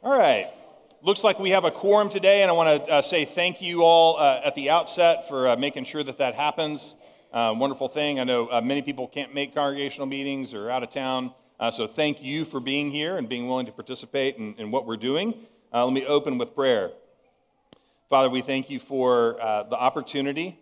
All right. Looks like we have a quorum today, and I want to uh, say thank you all uh, at the outset for uh, making sure that that happens. Uh, wonderful thing. I know uh, many people can't make congregational meetings or out of town, uh, so thank you for being here and being willing to participate in, in what we're doing. let me open with prayer. Father, we thank you for the opportunity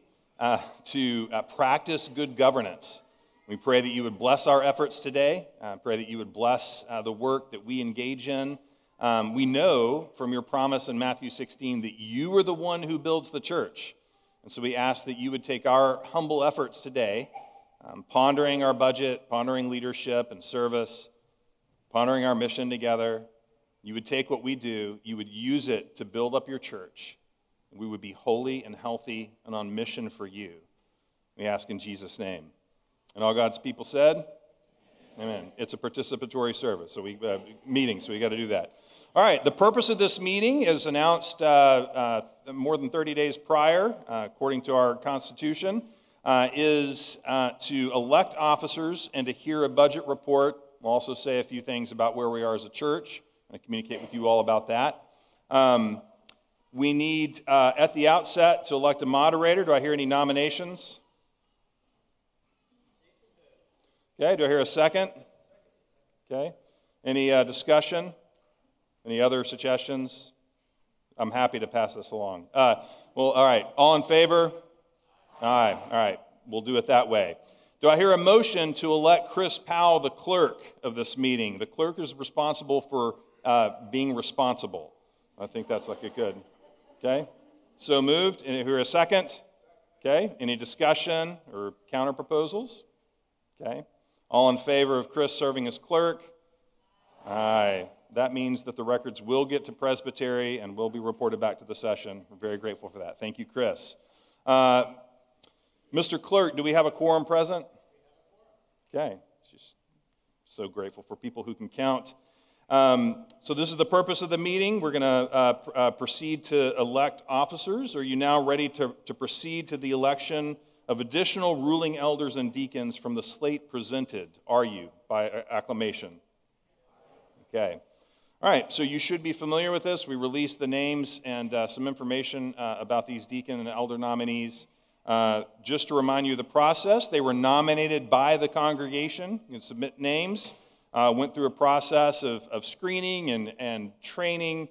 to practice good governance. We pray that you would bless our efforts today. pray that you would bless the work that we engage in. Um, we know from your promise in Matthew 16 that you are the one who builds the church. And so we ask that you would take our humble efforts today, um, pondering our budget, pondering leadership and service, pondering our mission together. You would take what we do, you would use it to build up your church. We would be holy and healthy and on mission for you. We ask in Jesus' name. And all God's people said, Amen. It's a participatory service, so we uh, meeting, so we got to do that. All right, the purpose of this meeting is announced uh, uh, more than 30 days prior, uh, according to our Constitution, uh, is uh, to elect officers and to hear a budget report. We'll also say a few things about where we are as a church and communicate with you all about that. Um, we need, at the outset, to elect a moderator. Do I hear any nominations? Okay, do I hear a second? Okay. Any discussion? Any other suggestions? I'm happy to pass this along. Uh, well, all right. All in favor? Aye. All right. We'll do it that way. Do I hear a motion to elect Chris Powell the clerk of this meeting? The clerk is responsible for uh, being responsible. I think that's like a good. Okay. So moved. And hear a second? Okay. Any discussion or counter proposals? Okay. All in favor of Chris serving as clerk? Aye that means that the records will get to Presbytery and will be reported back to the session. We're very grateful for that. Thank you, Chris. Uh, Mr. Clerk, do we have a quorum present? Okay. Just so grateful for people who can count. Um, so, this is the purpose of the meeting. We're going to uh, pr- uh, proceed to elect officers. Are you now ready to, to proceed to the election of additional ruling elders and deacons from the slate presented? Are you by acclamation? Okay. All right, so you should be familiar with this. We released the names and uh, some information uh, about these deacon and elder nominees. Uh, just to remind you of the process, they were nominated by the congregation. You can submit names, uh, went through a process of, of screening and, and training,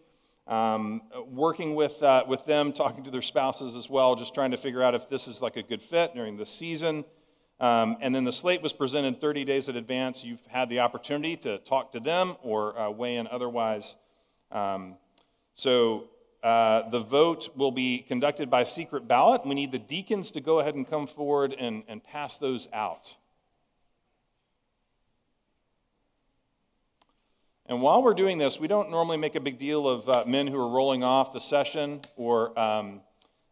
um, working with, uh, with them, talking to their spouses as well, just trying to figure out if this is like a good fit during the season. Um, and then the slate was presented 30 days in advance. You've had the opportunity to talk to them or uh, weigh in otherwise. Um, so uh, the vote will be conducted by secret ballot. We need the deacons to go ahead and come forward and, and pass those out. And while we're doing this, we don't normally make a big deal of uh, men who are rolling off the session or um,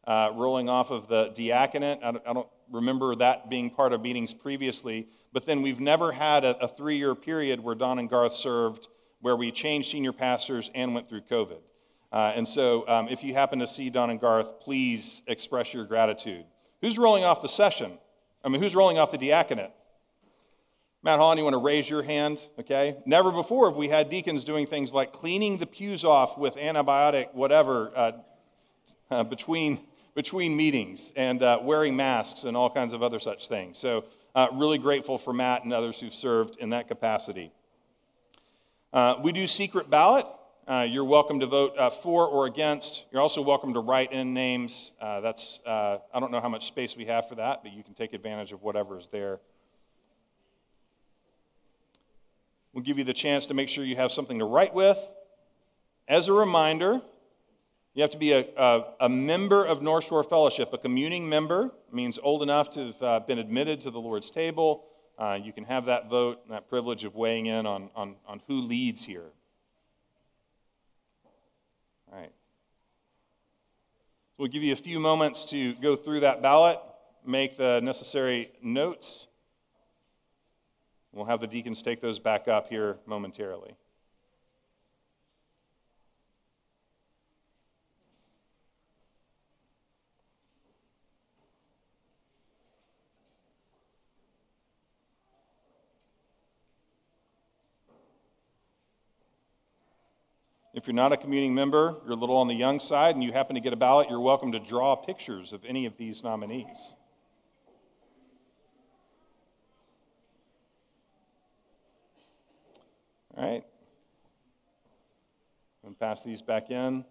uh, rolling off of the diaconate. I don't, I don't remember that being part of meetings previously, but then we've never had a, a three year period where Don and Garth served where we changed senior pastors and went through COVID. Uh, and so um, if you happen to see Don and Garth, please express your gratitude. Who's rolling off the session? I mean, who's rolling off the diaconate? Matt Hahn, you want to raise your hand? Okay. Never before have we had deacons doing things like cleaning the pews off with antibiotic, whatever, uh, uh, between between meetings and uh, wearing masks and all kinds of other such things. So, uh, really grateful for Matt and others who've served in that capacity. Uh, we do secret ballot. Uh, you're welcome to vote for or against. You're also welcome to write in names. That's I don't know how much space we have for that, but you can take advantage of whatever is there. We'll give you the chance to make sure you have something to write with. As a reminder, you have to be a, a, a, member of North Shore Fellowship. A communing member means old enough to have uh, been admitted to the Lord's table. Uh, you can have that vote and that privilege of weighing in on, on, on who leads here. All right. We'll give you a few moments to go through that ballot, make the necessary notes. We'll have the deacons take those back up here momentarily. If you're not a communing member, you're a little on the young side, and you happen to get a ballot, you're welcome to draw pictures of any of these nominees. All right. I'm going to pass these back in.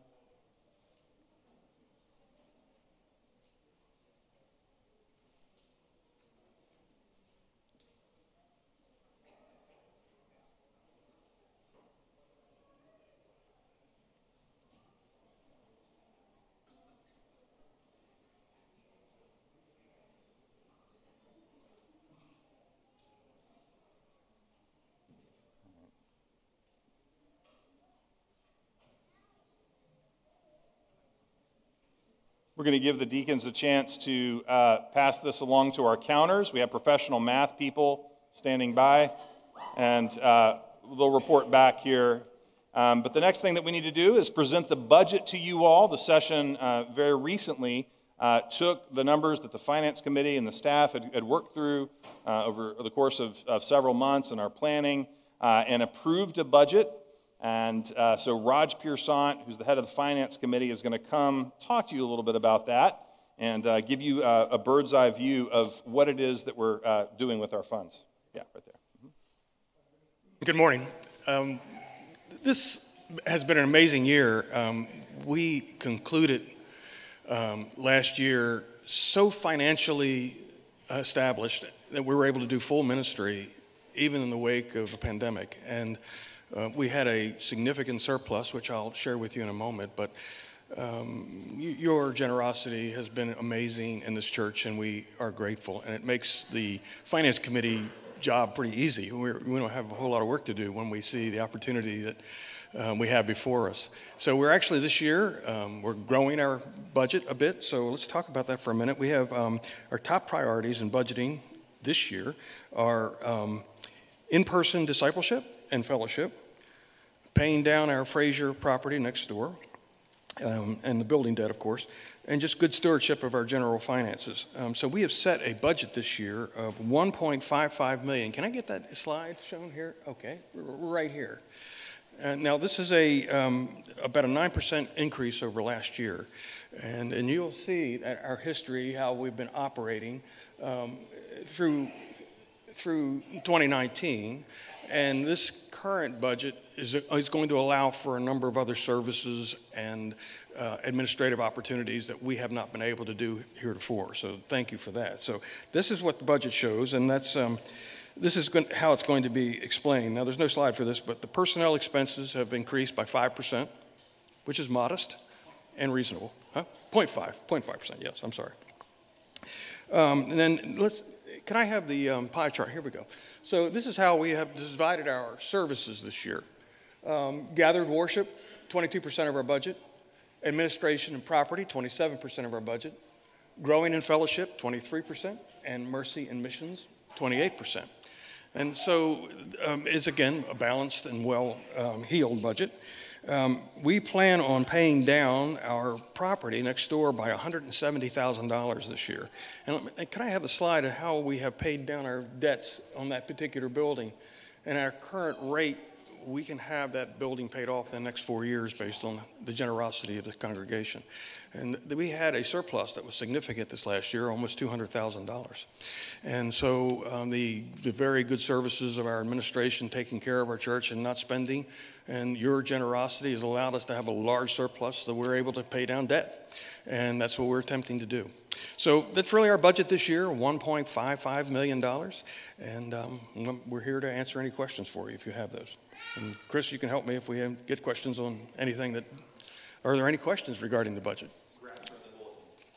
We're going to give the deacons a chance to uh, pass this along to our counters. We have professional math people standing by, and uh, they'll report back here. Um, but the next thing that we need to do is present the budget to you all. The session uh, very recently uh, took the numbers that the Finance Committee and the staff had, had worked through uh, over the course of, of, several months in our planning uh, and approved a budget and uh, so Raj Piersant, who's the head of the finance committee, is going to come talk to you a little bit about that and uh, give you a, a, bird's eye view of what it is that we're uh, doing with our funds. Yeah, right there. Mm-hmm. Good morning. Um, this has been an amazing year. Um, we concluded um, last year so financially established that we were able to do full ministry even in the wake of a pandemic. And uh, we had a significant surplus, which I'll share with you in a moment, but um, your generosity has been amazing in this church, and we are grateful. And it makes the finance committee job pretty easy. We're, we do not have a whole lot of work to do when we see the opportunity that um, we have before us. So we're actually this year um, we're growing our budget a bit. So let's talk about that for a minute. We have um, our top priorities in budgeting this year are um, in-person discipleship and fellowship paying down our Frazier property next door, um, and the building debt, of course, and just good stewardship of our general finances. Um, so we have set a budget this year of 1.55 million. Can I get that slide shown here? Okay, right here. Uh, now this is a um, about a nine percent increase over last year, and and you'll see that our history, how we've been operating um, through through 2019, and this current budget is, is going to allow for a number of other services and uh, administrative opportunities that we have not been able to do heretofore. So thank you for that. So this is what the budget shows, and that's um, this is going, how it's going to be explained. Now, there's no slide for this, but the personnel expenses have increased by 5%, which is modest and reasonable. Huh? 0.5, 0.5%, yes, I'm sorry. Um, and then let's, can I have the um, pie chart? Here we go. So this is how we have divided our services this year. Um, gathered worship, 22% of our budget. Administration and property, 27% of our budget. Growing in fellowship, 23%. And mercy and missions, 28%. And so um, it's again a balanced and well um, heeled budget. Um, we plan on paying down our property next door by $170,000 this year. And, and can I have a slide of how we have paid down our debts on that particular building? And our current rate, we can have that building paid off in the next four years based on the generosity of the congregation. And we had a surplus that was significant this last year, almost $200,000. And so um, the, the very good services of our administration taking care of our church and not spending, and your generosity has allowed us to have a large surplus so we're able to pay down debt. And that's what we're attempting to do. So that's really our budget this year, $1.55 million. And um, we're here to answer any questions for you if you have those. And Chris, you can help me if we get questions on anything that, are there any questions regarding the budget?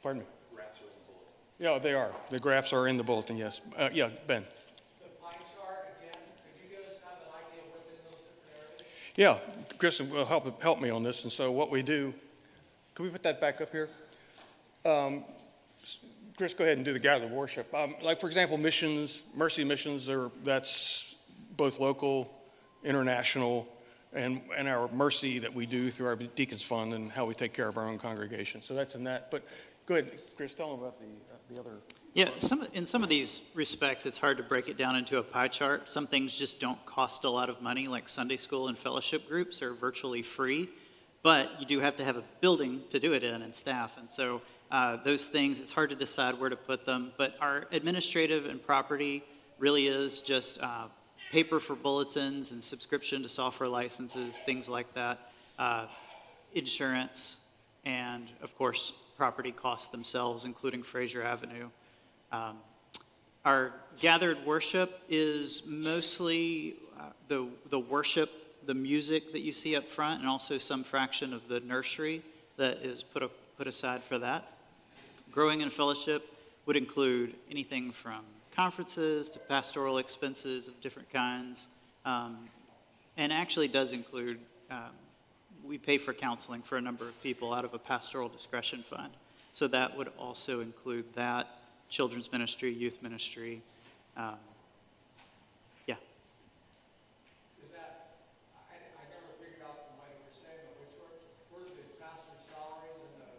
Pardon me? Graphs are in the bulletin. Yeah, they are. The graphs are in the bulletin, yes. Uh, yeah, Ben. The in? Yeah, Chris will help, help me on this. And so what we do, can we put that back up here? Um, Chris, go ahead and do the gathered worship. Um, like, for example, missions, mercy missions, are, that's both local, international, and, and our mercy that we do through our deacons fund and how we take care of our own congregation. So that's in that. But Go ahead, Chris, tell them about the, uh, the other Yeah, some, in some of these respects, it's hard to break it down into a pie chart. Some things just don't cost a lot of money, like Sunday school and fellowship groups are virtually free, but you do have to have a building to do it in and staff. And so uh, those things, it's hard to decide where to put them. But our administrative and property really is just uh, paper for bulletins and subscription to software licenses, things like that, uh, insurance, and of course, property costs themselves, including Frazier Avenue. Um, our gathered worship is mostly uh, the, the worship, the music that you see up front, and also some fraction of the nursery that is put, a, put aside for that. Growing in fellowship would include anything from conferences to pastoral expenses of different kinds, um, and actually does include, um, we pay for counseling for a number of people out of a pastoral discretion fund. So that would also include that children's ministry, youth ministry. Um, yeah. Is that, I, I never figured out from what you were saying, but which were, were the pastor's salaries and the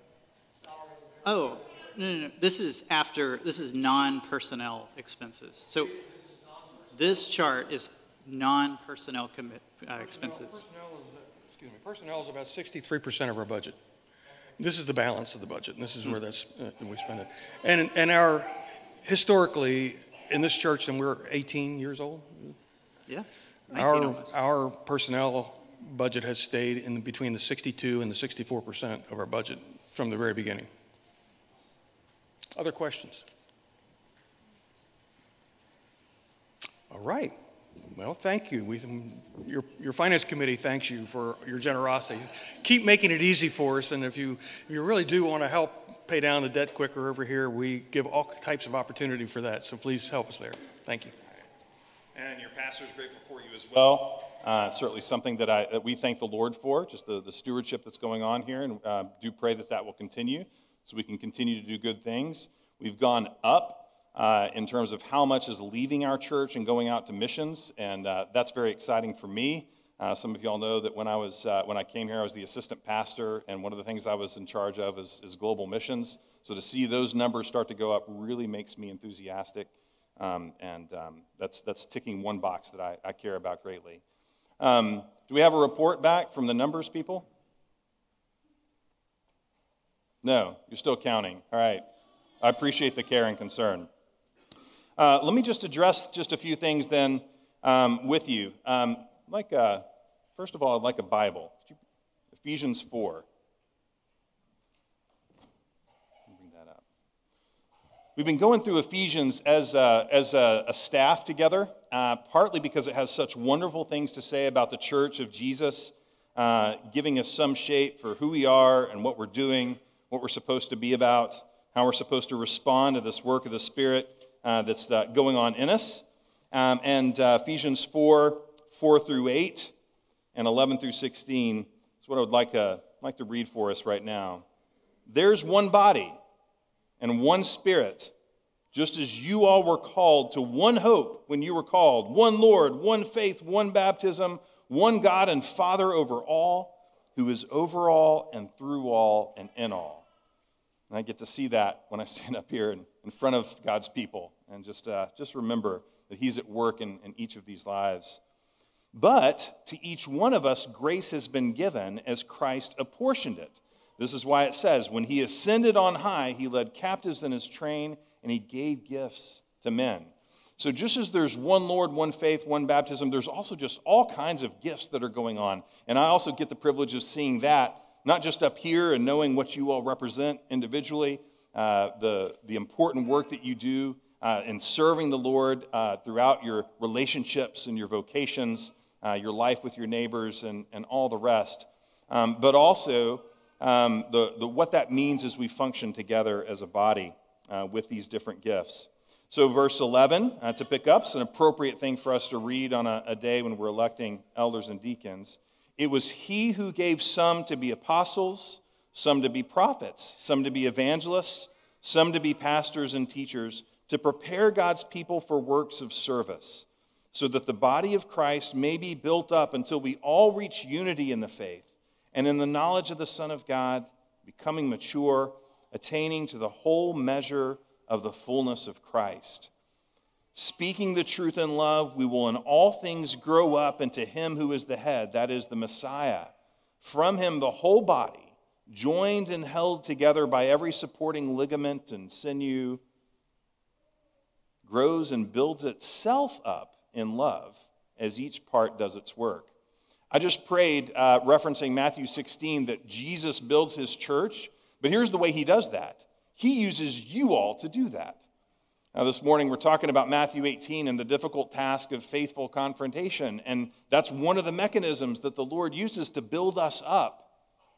salaries of? Oh, no, no, no. This is after, this is non personnel expenses. So this chart is non personnel commit uh, expenses. Personnel is, excuse me, personnel is about 63% of our budget. This is the balance of the budget, and this is where that's, uh, we spend it. And, and our, historically, in this church, and we're 18 years old, Yeah. our, almost. our personnel budget has stayed in between the 62 and the 64% of our budget from the very beginning. Other questions? All right. Well, thank you. We, your, your finance committee thanks you for your generosity. Keep making it easy for us, and if you, if you really do want to help pay down the debt quicker over here, we give all types of opportunity for that. So please help us there. Thank you. And your pastor is grateful for you as well. Uh, certainly something that, I, that we thank the Lord for, just the, the stewardship that's going on here, and uh, do pray that that will continue so we can continue to do good things. We've gone up uh, in terms of how much is leaving our church and going out to missions, and uh, that's very exciting for me. Uh, some of y'all know that when I was uh, when I came here, I was the assistant pastor, and one of the things I was in charge of is, is global missions. So to see those numbers start to go up really makes me enthusiastic, um, and um, that's that's ticking one box that I, I care about greatly. Um, do we have a report back from the numbers people? No, you're still counting. All right. I appreciate the care and concern. Uh, let me just address just a few things then um, with you. Um, like, a, first of all, I'd like a Bible. Ephesians 4. Bring that up. We've been going through Ephesians as a, as a, a staff together, uh, partly because it has such wonderful things to say about the church of Jesus, uh, giving us some shape for who we are and what we're doing, what we're supposed to be about, how we're supposed to respond to this work of the Spirit uh, that's uh, going on in us. Um, and uh, Ephesians 4 4 through 8 and 11 through 16 is what I would like, uh, like to read for us right now. There's one body and one spirit, just as you all were called to one hope when you were called, one Lord, one faith, one baptism, one God and Father over all, who is over all and through all and in all. And I get to see that when I stand up here in, in front of God's people and just, uh, just remember that He's at work in, in each of these lives. But to each one of us, grace has been given as Christ apportioned it. This is why it says, When He ascended on high, He led captives in His train and He gave gifts to men. So, just as there's one Lord, one faith, one baptism, there's also just all kinds of gifts that are going on. And I also get the privilege of seeing that, not just up here and knowing what you all represent individually, uh, the, the important work that you do uh, in serving the Lord uh, throughout your relationships and your vocations, uh, your life with your neighbors, and, and all the rest. Um, but also, um, the, the, what that means as we function together as a body uh, with these different gifts. So, verse 11, uh, to pick up, is an appropriate thing for us to read on a, a day when we're electing elders and deacons. It was he who gave some to be apostles, some to be prophets, some to be evangelists, some to be pastors and teachers, to prepare God's people for works of service, so that the body of Christ may be built up until we all reach unity in the faith and in the knowledge of the Son of God, becoming mature, attaining to the whole measure of the fullness of Christ. Speaking the truth in love, we will in all things grow up into Him who is the head, that is the Messiah. From Him, the whole body, joined and held together by every supporting ligament and sinew, grows and builds itself up in love as each part does its work. I just prayed, uh, referencing Matthew 16, that Jesus builds his church, but here's the way he does that he uses you all to do that. Now, this morning we're talking about Matthew 18 and the difficult task of faithful confrontation, and that's one of the mechanisms that the Lord uses to build us up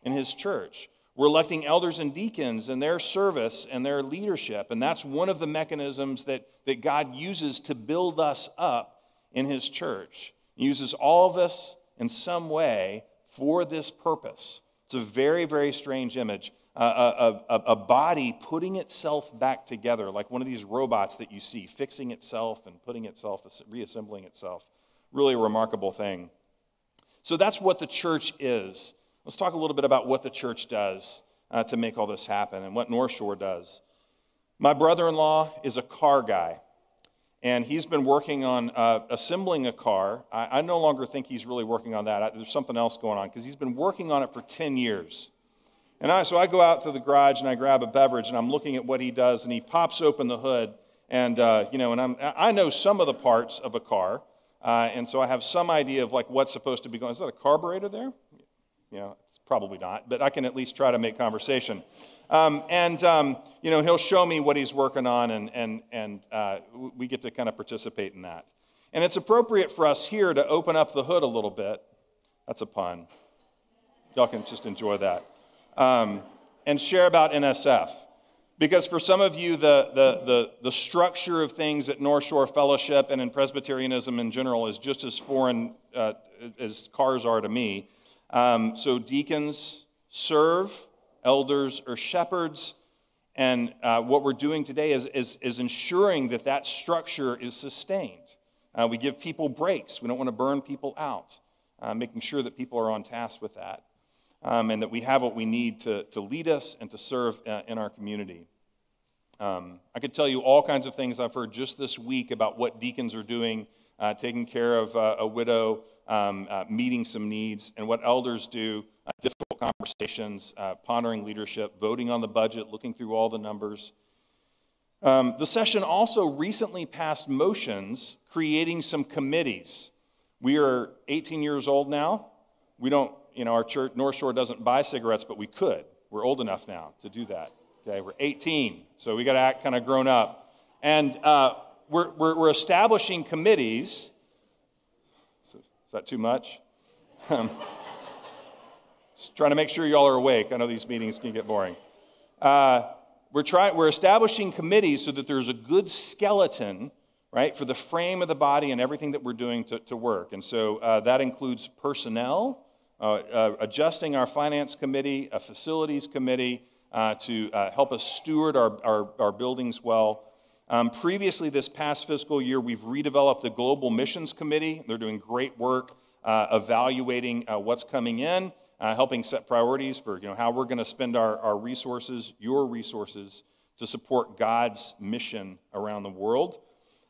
in his church. We're electing elders and deacons and their service and their leadership. And that's one of the mechanisms that, that God uses to build us up in his church. He uses all of us in some way for this purpose. It's a very, very strange image. A, a, a, body putting itself back together, like one of these robots that you see, fixing itself and putting itself, reassembling itself. Really a remarkable thing. So that's what the church is. Let's talk a little bit about what the church does uh, to make all this happen and what North Shore does. My brother in law is a car guy, and he's been working on uh, assembling a car. I, I, no longer think he's really working on that. I, there's something else going on because he's been working on it for 10 years. And I, so I go out to the garage and I grab a beverage and I'm looking at what he does, and he pops open the hood. And, uh, you know, and I'm, I know some of the parts of a car, uh, and so I have some idea of like what's supposed to be going. Is that a carburetor there? You know, probably not, but I can at least try to make conversation. Um, and, um, you know, he'll show me what he's working on, and, and, and uh, we get to kind of participate in that. And it's appropriate for us here to open up the hood a little bit. That's a pun. Y'all can just enjoy that. Um, and share about NSF. Because for some of you, the, the, the, the, structure of things at North Shore Fellowship and in Presbyterianism in general is just as foreign uh, as cars are to me. Um, so deacons serve, elders or shepherds. And uh, what we're doing today is, is, is, ensuring that that structure is sustained. Uh, we give people breaks. We don't want to burn people out, uh, making sure that people are on task with that. Um, and that we have what we need to, to lead us and to serve uh, in our community. Um, I could tell you all kinds of things I've heard just this week about what deacons are doing uh, taking care of uh, a widow, um, uh, meeting some needs, and what elders do uh, difficult conversations, uh, pondering leadership, voting on the budget, looking through all the numbers. Um, the session also recently passed motions creating some committees. We are 18 years old now. We don't, you know, our church, North Shore doesn't buy cigarettes, but we could. We're old enough now to do that. Okay, we're 18, so we got to act kind of grown up. And uh, we're, we're, we're establishing committees. Is that too much? Um, just trying to make sure y'all are awake. I know these meetings can get boring. Uh, we're, trying, we're establishing committees so that there's a good skeleton, right, for the frame of the body and everything that we're doing to, to work. And so uh, that includes personnel, uh, uh, adjusting our finance committee, a facilities committee uh, to uh, help us steward our, our, our buildings well. Um, previously, this past fiscal year, we've redeveloped the Global Missions Committee. They're doing great work evaluating what's coming in, helping set priorities for you know, how we're going to spend our, our resources, your resources, to support God's mission around the world.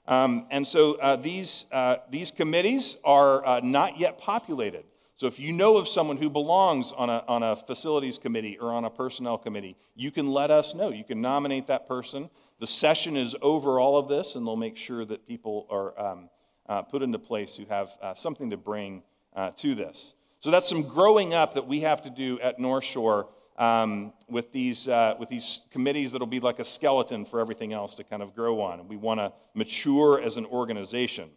Um, and so uh, these, uh, these committees are uh, not yet populated. So if you know of someone who belongs on a, on a facilities committee or on a personnel committee, you can let us know. You can nominate that person. The session is over all of this, and they'll make sure that people are um, uh, put into place who have uh, something to bring uh, to this. So that's some growing up that we have to do at North Shore um, with, these, uh, with these committees that'll be like a skeleton for everything else to kind of grow on. And we want to mature as an organization.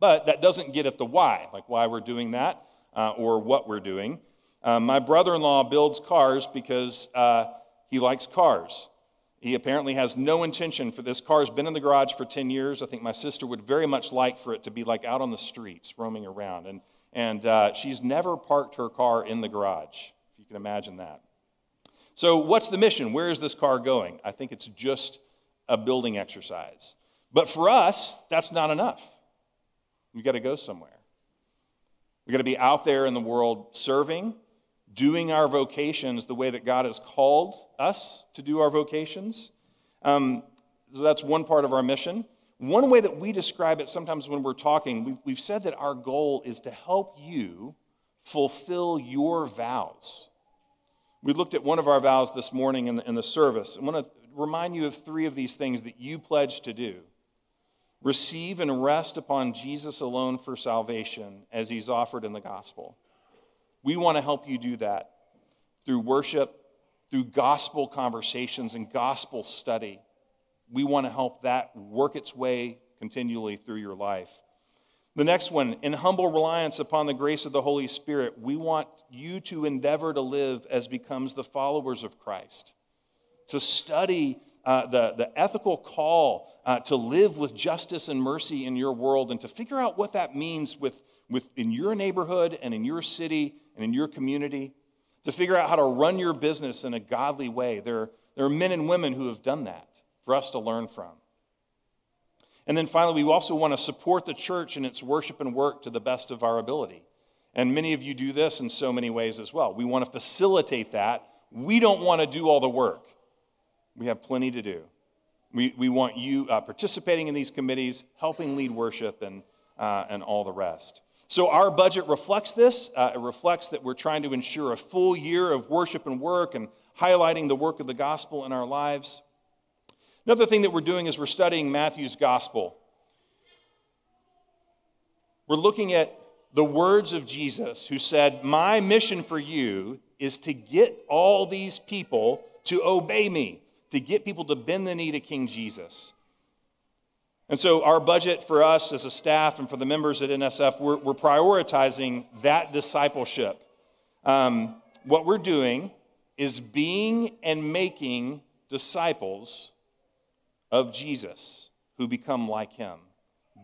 But that doesn't get at the why, like why we're doing that uh, or what we're doing. Uh, my brother in law builds cars because he likes cars. He apparently has no intention for this car has been in the garage for 10 years. I think my sister would very much like for it to be like out on the streets, roaming around. And, and uh, she's never parked her car in the garage, if you can imagine that. So, what's the mission? Where is this car going? I think it's just a building exercise. But for us, that's not enough. We've got to go somewhere. We've got to be out there in the world serving, doing our vocations the way that God has called us to do our vocations. Um, so that's one part of our mission. One way that we describe it sometimes when we're talking, we've, we've said that our goal is to help you fulfill your vows. We looked at one of our vows this morning in the, in the service. I want to remind you of three of these things that you pledge to do receive and rest upon Jesus alone for salvation as he's offered in the gospel. We want to help you do that through worship, through gospel conversations and gospel study. We want to help that work its way continually through your life. The next one, in humble reliance upon the grace of the Holy Spirit, we want you to endeavor to live as becomes the followers of Christ, to study uh, the, the ethical call uh, to live with justice and mercy in your world, and to figure out what that means with, with, in your neighborhood and in your city and in your community, to figure out how to run your business in a godly way. There, there are men and women who have done that for us to learn from. And then finally, we also want to support the church in its worship and work to the best of our ability. And many of you do this in so many ways as well. We want to facilitate that. We don't want to do all the work, we have plenty to do. We, we want you uh, participating in these committees, helping lead worship, and, uh, and all the rest. So, our budget reflects this. Uh, it reflects that we're trying to ensure a full year of worship and work and highlighting the work of the gospel in our lives. Another thing that we're doing is we're studying Matthew's gospel. We're looking at the words of Jesus, who said, My mission for you is to get all these people to obey me, to get people to bend the knee to King Jesus. And so, our budget for us as a staff and for the members at NSF, we're, we're prioritizing that discipleship. Um, what we're doing is being and making disciples of Jesus who become like him.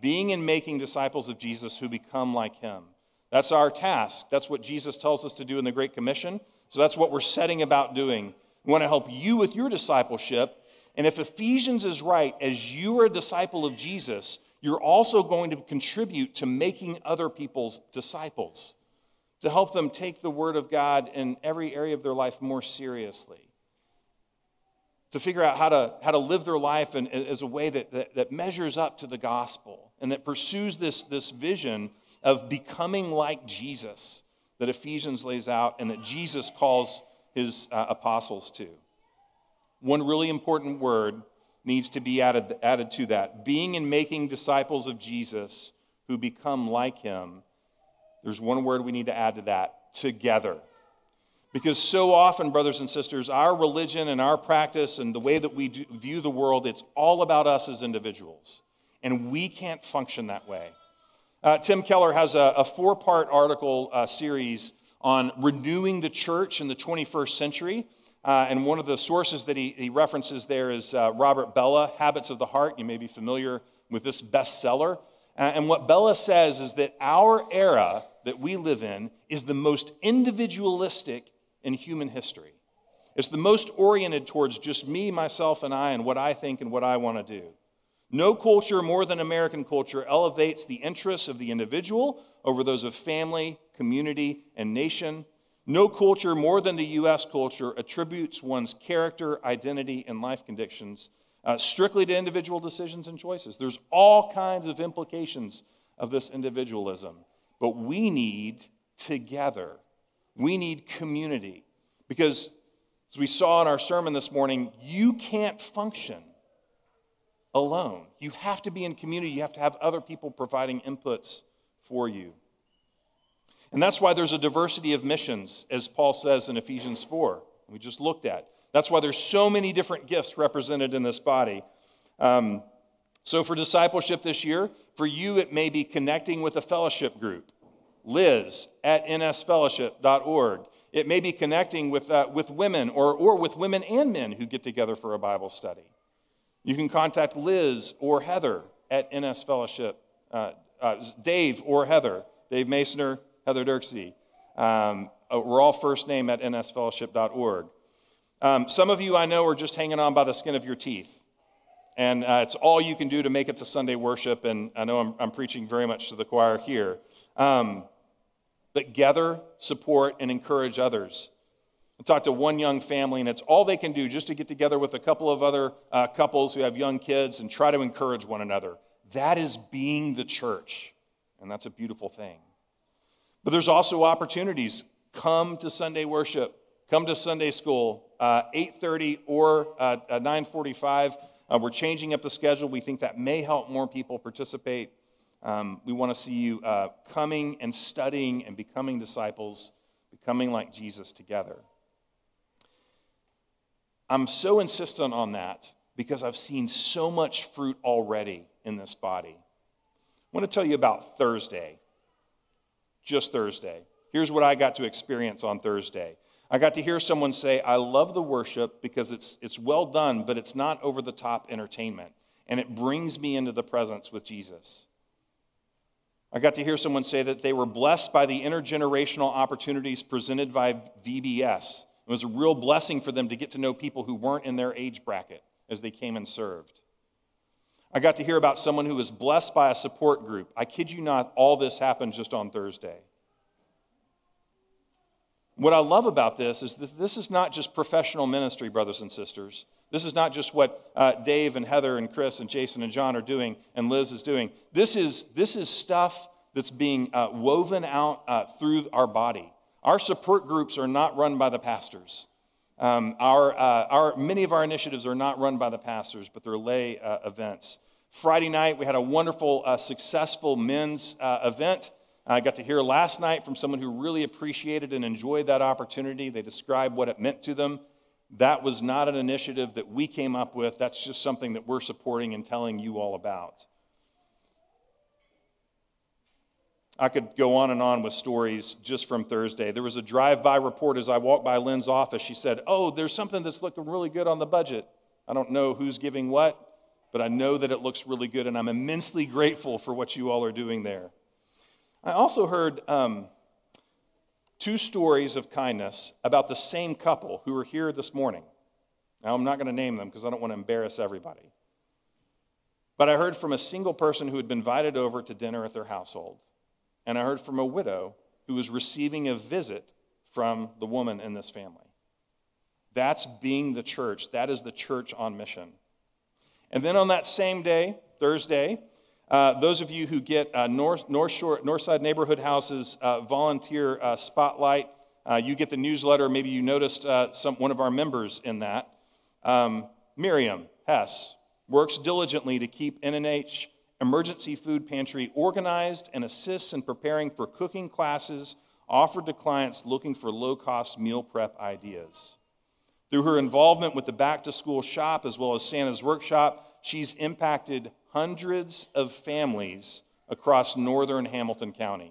Being and making disciples of Jesus who become like him. That's our task. That's what Jesus tells us to do in the Great Commission. So that's what we're setting about doing. We want to help you with your discipleship. And if Ephesians is right, as you are a disciple of Jesus, you're also going to contribute to making other people's disciples, to help them take the Word of God in every area of their life more seriously to figure out how to, how to live their life in, as a way that, that, that measures up to the gospel and that pursues this, this vision of becoming like Jesus that Ephesians lays out and that Jesus calls his uh, apostles to. One really important word needs to be added, added to that being and making disciples of Jesus who become like him. There's one word we need to add to that together. Because so often, brothers and sisters, our religion and our practice and the way that we do, view the world, it's all about us as individuals. And we can't function that way. Uh, Tim Keller has a, a four part article uh, series on renewing the church in the 21st century. Uh, and one of the sources that he, he references there is uh, Robert Bellah, Habits of the Heart. You may be familiar with this bestseller. Uh, and what Bellah says is that our era that we live in is the most individualistic in human history. It's the most oriented towards just me, myself, and I, and what I think and what I want to do. No culture more than American culture elevates the interests of the individual over those of family, community, and nation. No culture more than the U.S. culture attributes one's character, identity, and life conditions uh, strictly to individual decisions and choices. There's all kinds of implications of this individualism, but we need together we need community. Because, as we saw in our sermon this morning, you can't function alone. You have to be in community, you have to have other people providing inputs for you. And that's why there's a diversity of missions, as Paul says in Ephesians 4, we just looked at. That's why there's so many different gifts represented in this body. Um, so, for discipleship this year, for you, it may be connecting with a fellowship group liz at nsfellowship.org. It may be connecting with, uh, with women or, or with women and men who get together for a Bible study. You can contact Liz or Heather at NS Fellowship, uh, uh, Dave or Heather, Dave Masoner, Heather Dirksey. Um, uh, we're all first name at nsfellowship.org. Um, some of you I know are just hanging on by the skin of your teeth. And uh, it's all you can do to make it to Sunday worship. And I know I'm, I'm preaching very much to the choir here. Um, but gather, support, and encourage others. I talked to one young family, and it's all they can do just to get together with a couple of other uh, couples who have young kids and try to encourage one another. That is being the church, and that's a beautiful thing. But there's also opportunities. Come to Sunday worship. Come to Sunday school, uh, 8:30 or uh, 9:45. Uh, we're changing up the schedule. We think that may help more people participate. Um, we want to see you uh, coming and studying and becoming disciples, becoming like Jesus together. I'm so insistent on that because I've seen so much fruit already in this body. I want to tell you about Thursday, just Thursday. Here's what I got to experience on Thursday. I got to hear someone say, I love the worship because it's, it's well done, but it's not over the top entertainment, and it brings me into the presence with Jesus. I got to hear someone say that they were blessed by the intergenerational opportunities presented by VBS. It was a real blessing for them to get to know people who weren't in their age bracket as they came and served. I got to hear about someone who was blessed by a support group. I kid you not, all this happened just on Thursday. What I love about this is that this is not just professional ministry, brothers and sisters. This is not just what uh, Dave and Heather and Chris and Jason and John are doing and Liz is doing. This is, this is stuff that's being uh, woven out uh, through our body. Our support groups are not run by the pastors. Um, our, uh, our, many of our initiatives are not run by the pastors, but they're lay uh, events. Friday night, we had a wonderful, uh, successful men's event. I got to hear last night from someone who really appreciated and enjoyed that opportunity. They described what it meant to them. That was not an initiative that we came up with. That's just something that we're supporting and telling you all about. I could go on and on with stories just from Thursday. There was a drive by report as I walked by Lynn's office. She said, Oh, there's something that's looking really good on the budget. I don't know who's giving what, but I know that it looks really good, and I'm immensely grateful for what you all are doing there. I also heard um, two stories of kindness about the same couple who were here this morning. Now, I'm not going to name them because I don't want to embarrass everybody. But I heard from a single person who had been invited over to dinner at their household. And I heard from a widow who was receiving a visit from the woman in this family. That's being the church. That is the church on mission. And then on that same day, Thursday, uh, those of you who get uh, North, North Shore, Northside Neighborhood Houses uh, volunteer uh, spotlight, uh, you get the newsletter. Maybe you noticed uh, some, one of our members in that. Um, Miriam Hess works diligently to keep NNH Emergency Food Pantry organized and assists in preparing for cooking classes offered to clients looking for low cost meal prep ideas. Through her involvement with the back to school shop as well as Santa's workshop, she's impacted hundreds of families across northern Hamilton County.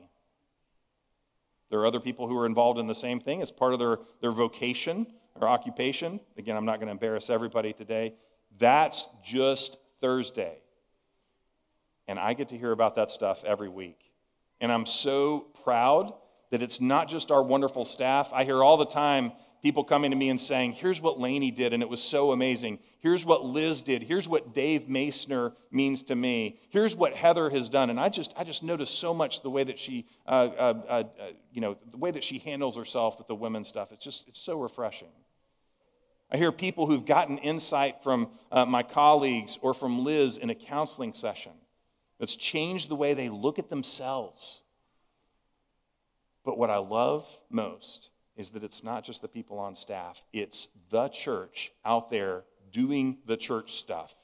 There are other people who are involved in the same thing as part of their, their vocation or occupation. Again, I'm not going to embarrass everybody today. That's just Thursday. And I get to hear about that stuff every week. And I'm so proud that it's not just our wonderful staff. I hear all the time people coming to me and saying, Here's what Laney did, and it was so amazing. Here's what Liz did. Here's what Dave Masner means to me. Here's what Heather has done. And I just, I just noticed so much the way that she, uh, uh, uh, you know, the way that she handles herself with the women's stuff. It's just, it's so refreshing. I hear people who've gotten insight from uh, my colleagues or from Liz in a counseling session that's changed the way they look at themselves. But what I love most is that it's not just the people on staff, it's the church out there doing the church stuff,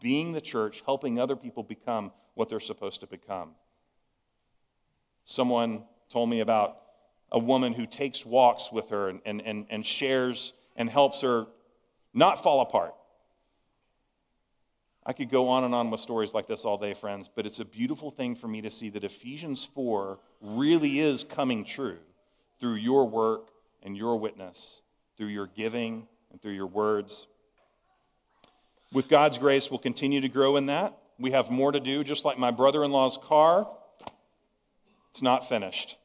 being the church, helping other people become what they're supposed to become. Someone told me about a woman who takes walks with her and, and, and, and shares and helps her not fall apart. I could go on and on with stories like this all day, friends, but it's a beautiful thing for me to see that Ephesians 4 really is coming true through your work and your witness, through your giving and through your words. With God's grace, we'll continue to grow in that. We have more to do, just like my brother in law's car. It's not finished.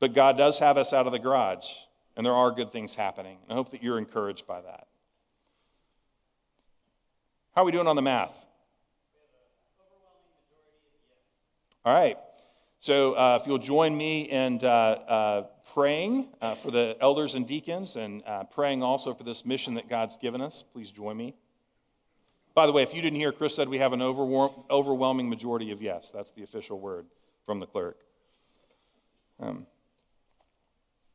But God does have us out of the garage, and there are good things happening. I hope that you're encouraged by that. How are we doing on the math? All right. So uh, if you'll join me in uh, uh, praying uh, for the elders and deacons and uh, praying also for this mission that God's given us, please join me. By the way, if you didn't hear, Chris said we have an overwhelming majority of yes. That's the official word from the clerk. Um,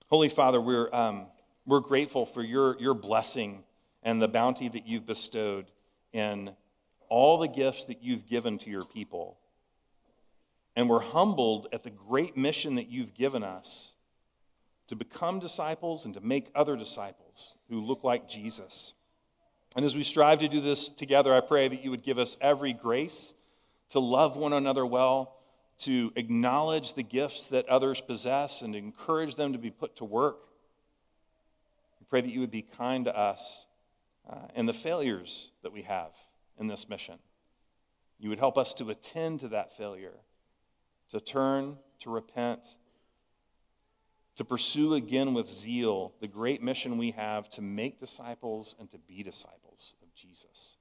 Holy Father, we're, um, we're grateful for your, your blessing and the bounty that you've bestowed in all the gifts that you've given to your people. And we're humbled at the great mission that you've given us to become disciples and to make other disciples who look like Jesus. And as we strive to do this together, I pray that you would give us every grace to love one another well, to acknowledge the gifts that others possess, and encourage them to be put to work. We pray that you would be kind to us uh, and the failures that we have in this mission. You would help us to attend to that failure, to turn, to repent, to pursue again with zeal the great mission we have to make disciples and to be disciples of Jesus.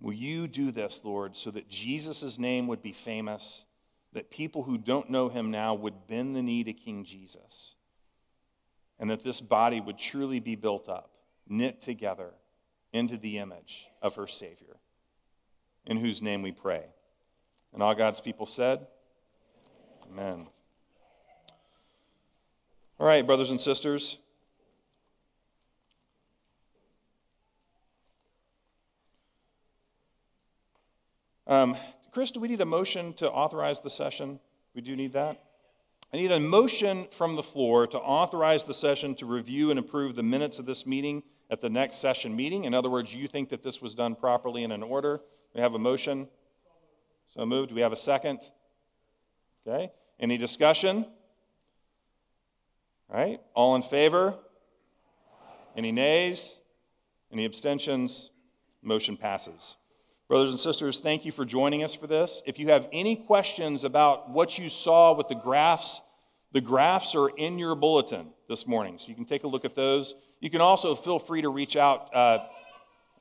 Will you do this, Lord, so that Jesus' name would be famous, that people who don't know him now would bend the knee to King Jesus, and that this body would truly be built up, knit together into the image of her Savior, in whose name we pray. And all God's people said, Amen. All right, brothers and sisters. Um, Chris, do we need a motion to authorize the session? We do need that. I need a motion from the floor to authorize the session to review and approve the minutes of this meeting at the next session meeting. In other words, you think that this was done properly and in order. We have a motion. So moved. We have a second? Okay. Any discussion? All right. All in favor? Any nays? Any abstentions? Motion passes. Brothers and sisters, thank you for joining us for this. If you have any questions about what you saw with the graphs, the graphs are in your bulletin this morning, so you can take a look at those. You can also feel free to reach out. Uh,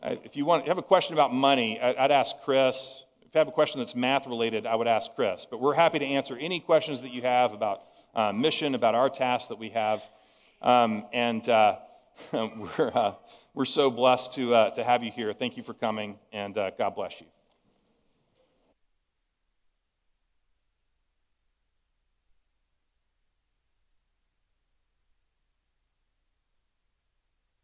if you want, You have a question about money, I'd ask Chris. If you have a question that's math related, I would ask Chris. But we're happy to answer any questions that you have about uh, mission, about our task that we have. Um, and uh, we're, uh, we're so blessed to, uh, to have you here. Thank you for coming, and uh, God bless you.